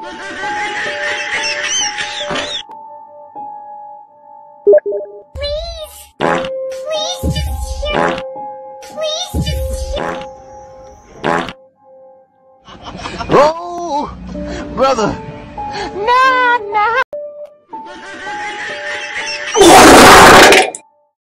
Please, please just hear. Please just hear. Oh, brother. No!